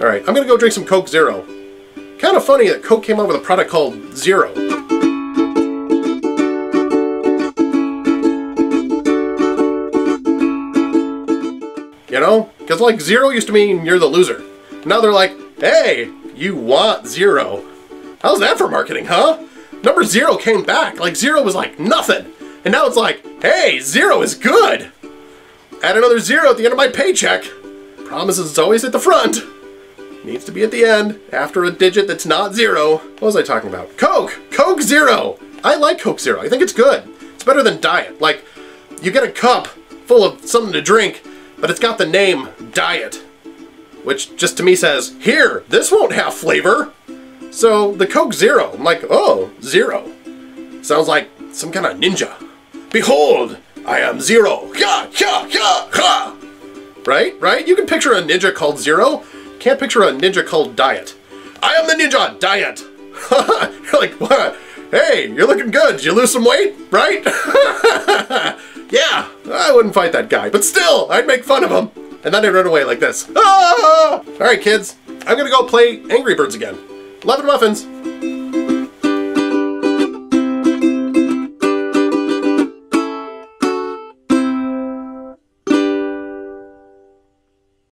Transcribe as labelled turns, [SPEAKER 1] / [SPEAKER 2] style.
[SPEAKER 1] Alright, I'm gonna go drink some Coke Zero. Kind of funny that Coke came out with a product called Zero. You know? Because, like, zero used to mean you're the loser. Now they're like, hey, you want zero. How's that for marketing, huh? Number zero came back. Like, zero was like nothing. And now it's like, hey, zero is good. Add another zero at the end of my paycheck. Promises it's always at the front. Needs to be at the end, after a digit that's not zero. What was I talking about? Coke! Coke Zero! I like Coke Zero. I think it's good. It's better than Diet. Like, you get a cup full of something to drink, but it's got the name Diet. Which just to me says, here, this won't have flavor. So the Coke Zero, I'm like, oh, Zero. Sounds like some kind of ninja. Behold, I am Zero. Yeah, yeah, yeah, ha! Right? Right? You can picture a ninja called Zero. Can't picture a ninja called Diet. I am the ninja, Diet. you're like, what? Hey, you're looking good. Did you lose some weight? Right? yeah, I wouldn't fight that guy, but still, I'd make fun of him. And then I'd run away like this. Ah! All right, kids, I'm gonna go play Angry Birds again. Love and muffins.